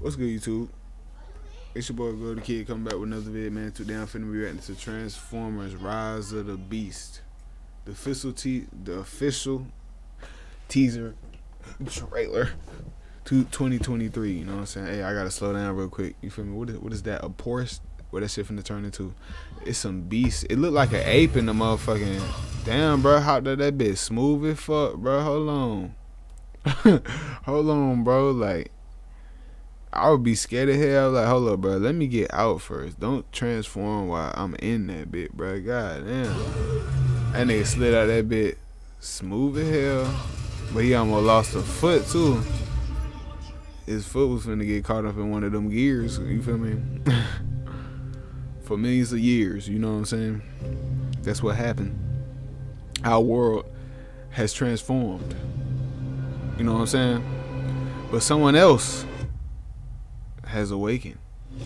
What's good, YouTube? It's your boy, Gloh da Kidd, coming back with another video, man. Today I'm finna be reacting to Transformers: Rise of the Beast, the official te- the official teaser trailer to 2023. You know what I'm saying? Hey, I gotta slow down real quick. You feel me? What is what is that? A Porsche? What that shit finna turn into? It's some beast. It looked like an ape in the motherfucking. Damn, bro, how did that bitch smooth as fuck, bro? Hold on, hold on, bro. Like. I would be scared of hell. Like, hold up, bro. Let me get out first. Don't transform while I'm in that bit, bro. God damn. That nigga slid out that bit smooth as hell. But he almost lost a foot, too. His foot was finna get caught up in one of them gears. You feel me? For millions of years. You know what I'm saying? That's what happened. Our world has transformed. You know what I'm saying? But someone else has awakened.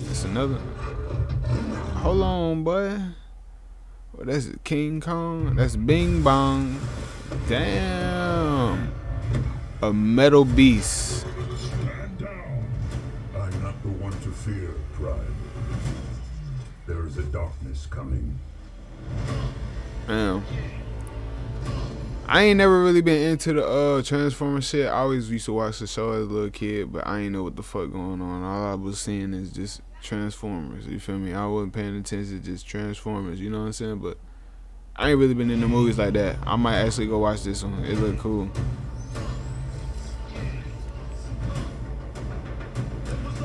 That's another. Hold on, boy. Well, that's King Kong. That's Bing Bong. Damn. A metal beast. Stand down. I'm not the one to fear, Prime. There is a darkness coming. Damn. I ain't never really been into the uh Transformer shit. I always used to watch the show as a little kid, but I ain't know what the fuck going on. All I was seeing is just Transformers. You feel me? I wasn't paying attention to just Transformers. You know what I'm saying? But I ain't really been in the movies like that. I might actually go watch this one. It look cool.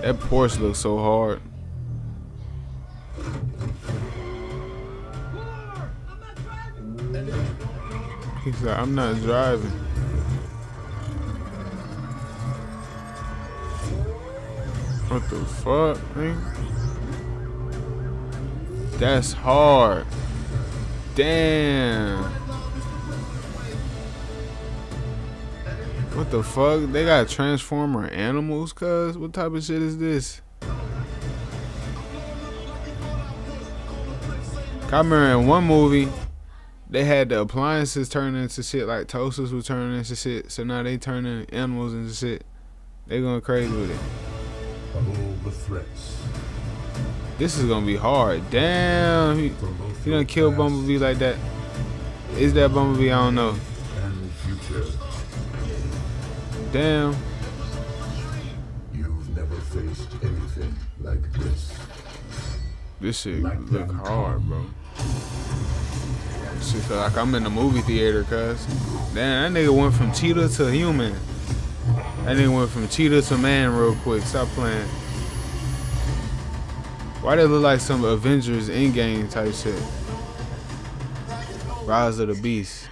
That Porsche looks so hard. He said, I'm not driving. What the fuck, man? That's hard. Damn. What the fuck? They got transformer animals, cuz? What type of shit is this? I remember in one movie, they had the appliances turning into shit like toasters were turning into shit. So now they turning animals into shit. They going crazy with it. All the threats. This is gonna be hard. Damn, he, he done killed past Bumblebee like that. Is that Bumblebee? I don't know. Damn. You've never faced anything like this. This shit look hard, bro. Shit feel like I'm in the movie theater, cuz. Damn, that nigga went from cheetah to human. That nigga went from cheetah to man real quick. Stop playing. Why they look like some Avengers Endgame type shit? Rise of the Beast.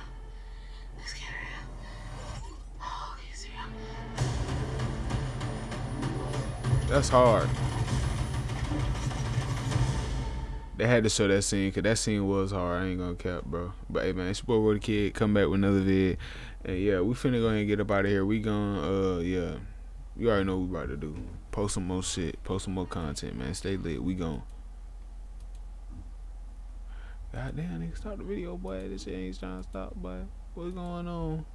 That's hard. They had to show that scene because that scene was hard. I ain't gonna cap, bro. But hey, man, it's your boy the Kid. Come back with another vid. And yeah, we finna go ahead and get up out of here. We gonna, uh, yeah. You already know what we about to do. Post some more shit. Post some more content, man. Stay lit. We gone. God damn, nigga, stop the video, boy. This shit ain't trying to stop, boy. What's going on?